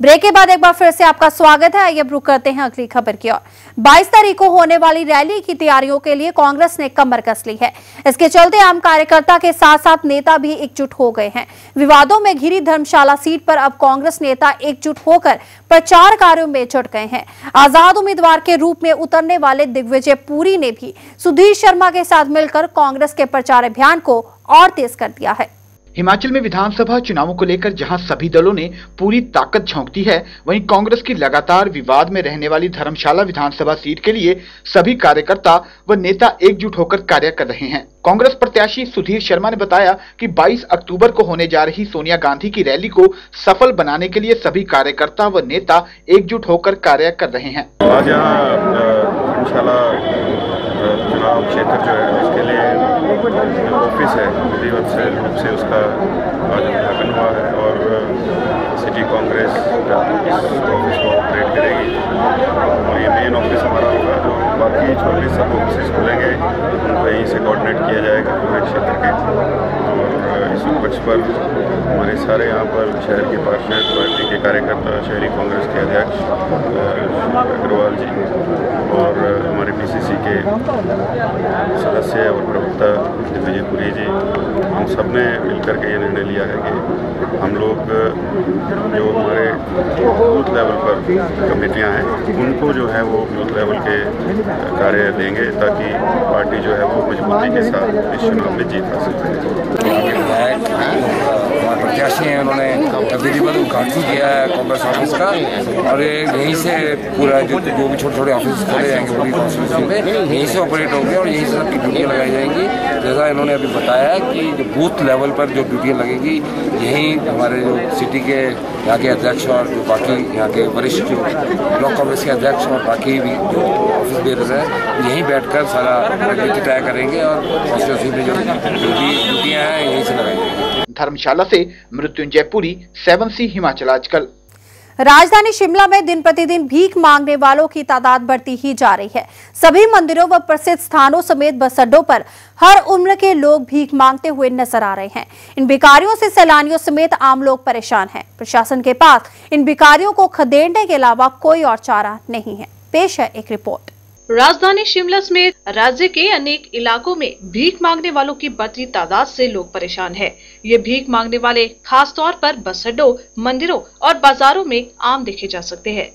Break के बाद एक बार फिर से आपका स्वागत है। आइए रुक करते हैं अगली खबर की ओर। 22 तारीख को होने वाली रैली की तैयारियों के लिए कांग्रेस ने कमर कस ली है। इसके चलते आम कार्यकर्ता के साथ साथ नेता भी एकजुट हो गए हैं। विवादों में घिरी धर्मशाला सीट पर अब कांग्रेस नेता एकजुट होकर प्रचार कार्यों में जुट गए हैं। आज़ाद उम्मीदवार के रूप में उतरने वाले दिग्विजय पुरी ने भी सुधीर शर्मा के साथ मिलकर कांग्रेस के प्रचार अभियान को और तेज कर दिया है। हिमाचल में विधानसभा चुनावों को लेकर जहाँ सभी दलों ने पूरी ताकत झोंकती है, वहीं कांग्रेस की लगातार विवाद में रहने वाली धर्मशाला विधानसभा सीट के लिए सभी कार्यकर्ता व नेता एकजुट होकर कार्य कर रहे हैं। कांग्रेस प्रत्याशी सुधीर शर्मा ने बताया कि 22 अक्टूबर को होने जा रही सोनिया गांधी की रैली को सफल बनाने के लिए सभी कार्यकर्ता व नेता एकजुट होकर कार्य कर रहे हैं। चुनाव क्षेत्र जो है, उसके लिए ऑफ़िस है। विधिवत से रूप से उसका आज उद्घाटन हुआ है और सिटी कांग्रेस ऑफ़िस को ऑपरेट करेगी। और ये मेन ऑफ़िस हमारा होगा जो बाकी जो भी सब ऑफ़िस खुलेंगे। उनको यहीं से कोऑर्डिनेट किया जाएगा पूरे क्षेत्र के। पर हमारे सारे यहाँ पर शहर के पार्षद पार्टी के कार्यकर्ता, शहरी कांग्रेस के अध्यक्ष अग्रवाल जी और हमारे पीसीसी के सदस्य और प्रवक्ता दिग्विजयपुरी जी, हम सबने मिलकर के ये निर्णय लिया है कि हम लोग जो हमारे बूथ लेवल पर कमेटियाँ हैं, उनको जो है वो बूथ लेवल के कार्य देंगे ताकि पार्टी जो है वो मजबूती के साथ इस चुनाव में जीत हासिल करे। प्रत्याशी हैं? उन्होंने विधिवत उद्घाटन किया है कांग्रेस ऑफ़िस का और यहीं से पूरा जो जो भी छोटे छोटे ऑफ़िस खोले जाएँगे पूरी कॉन्स्टिट्यूशन में यहीं से ऑपरेट होंगे और यहीं से सबकी ड्यूटियाँ लगाई जाएँगी जैसा इन्होंने अभी बताया कि जो बूथ लेवल पर जो ड्यूटियाँ लगेगी, यहीं हमारे जो सिटी के यहाँ के अध्यक्ष और जो बाकी यहाँ के वरिष्ठ जो ब्लॉक कांग्रेस के अध्यक्ष और बाकी भी जो ऑफ़िस बेरर्स हैं, यहीं बैठकर सारा रणनीति तय करेंगे और में जो ड्यूटी, ड्यूटियाँ हैं, यहीं से लगाई धर्मशाला से मृत्युंजय पुरी सेवन सी हिमाचल आजकल। राजधानी शिमला में दिन प्रतिदिन भीख मांगने वालों की तादाद बढ़ती ही जा रही है। सभी मंदिरों व प्रसिद्ध स्थानों समेत बस अड्डों पर हर उम्र के लोग भीख मांगते हुए नज़र आ रहे हैं। इन भिकारियों से सैलानियों समेत आम लोग परेशान हैं। प्रशासन के पास इन भिकारियों को खदेड़ने के अलावा कोई और चारा नहीं है। पेश है एक रिपोर्ट। राजधानी शिमला समेत राज्य के अनेक इलाकों में भीख मांगने वालों की बढ़ती तादाद से लोग परेशान हैं। ये भीख मांगने वाले खास तौर पर बस अड्डों मंदिरों और बाजारों में आम देखे जा सकते हैं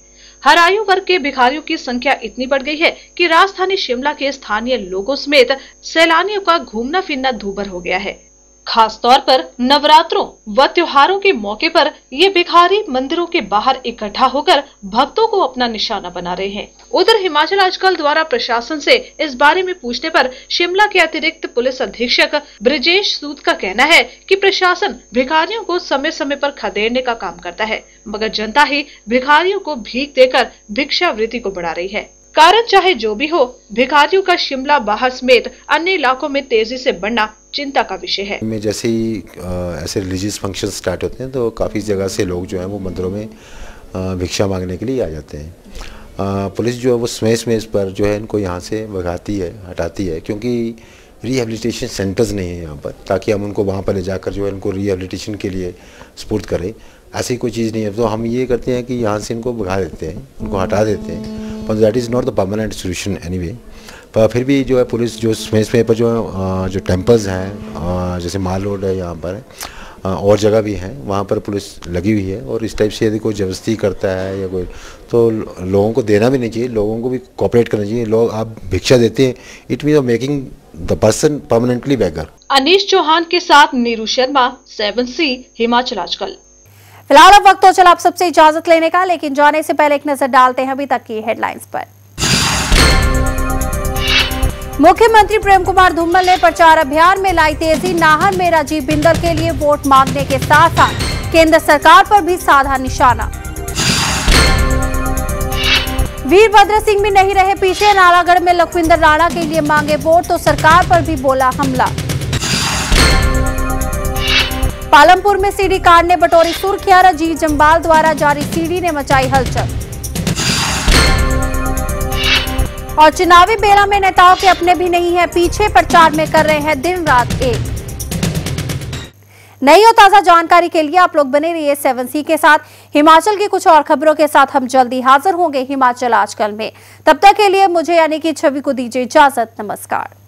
हर आयु वर्ग के भिखारियों की संख्या इतनी बढ़ गई है कि राजधानी शिमला के स्थानीय लोगों समेत सैलानियों का घूमना फिरना धूबर हो गया है खास तौर पर नवरात्रों व त्योहारों के मौके पर ये भिखारी मंदिरों के बाहर इकट्ठा होकर भक्तों को अपना निशाना बना रहे हैं। उधर हिमाचल आजकल द्वारा प्रशासन से इस बारे में पूछने पर शिमला के अतिरिक्त पुलिस अधीक्षक ब्रिजेश सूद का कहना है कि प्रशासन भिखारियों को समय समय पर खदेड़ने का काम करता है, मगर जनता ही भिखारियों को भीख देकर भिक्षावृत्ति को बढ़ा रही है। कारण चाहे जो भी हो, भिखारियों का शिमला बाहर समेत अन्य इलाकों में तेज़ी से बढ़ना चिंता का विषय है। में जैसे ही ऐसे रिलीजियस फ़ंक्शन स्टार्ट होते हैं तो काफ़ी जगह से लोग जो हैं, वो मंदिरों में भिक्षा मांगने के लिए आ जाते हैं। पुलिस जो है, वो समय समय पर जो है, इनको यहाँ से भगाती है, हटाती है, क्योंकि रिहेबिलिटेशन सेंटर्स नहीं है यहाँ पर, ताकि हम उनको वहाँ पर ले जाकर जो है, इनको रिहेबिलिटेशन के लिए स्पूर्त करें। ऐसी कोई चीज़ नहीं है। तो हम ये करते हैं कि यहाँ से इनको भगा देते हैं उनको हटा देते हैं। That is not the permanent solution any पर फिर भी जो है पुलिस जो समय समय पर जो जो टेम्पल्स हैं जैसे माल रोड है यहाँ पर और जगह भी हैं, वहाँ पर पुलिस लगी हुई है और इस टाइप से यदि कोई ज़बरदस्ती करता है या कोई तो लोगों को देना भी नहीं चाहिए, लोगों को भी कॉपरेट करना चाहिए, लोग आप भिक्षा देते हैं it mean making the person permanently beggar Anish Chauhan के साथ नीरू शर्मा सेवन सी हिमाचल आजकल। फ़िलहाल अब वक्त तो चला आप सबसे इजाज़त लेने का, लेकिन जाने से पहले एक नज़र डालते हैं अभी तक की हेडलाइंस पर। मुख्यमंत्री प्रेम कुमार धूमल ने प्रचार अभियान में लाई तेज़ी, नाहन में राजीव बिंदल के लिए वोट मांगने के साथ साथ केंद्र सरकार पर भी साधा निशाना। वीरभद्र सिंह भी नहीं रहे पीछे, नालागढ़ में लखविंदर राणा के लिए मांगे वोट तो सरकार पर भी बोला हमला। पालमपुर में सीडी कार ने बटोरी सुर्खियाँ राजीव जम्बाल द्वारा जारी सीडी ने मचाई हलचल। और चुनावी बेला में नेताओं के अपने भी नहीं है, पीछे प्रचार में कर रहे हैं दिन रात एक। नई और ताज़ा जानकारी के लिए आप लोग बने रहिए सेवन सी के साथ। हिमाचल की कुछ और खबरों के साथ हम जल्दी हाजिर होंगे हिमाचल आजकल में। तब तक के लिए मुझे यानी कि छवि को दीजिए इजाज़त, नमस्कार।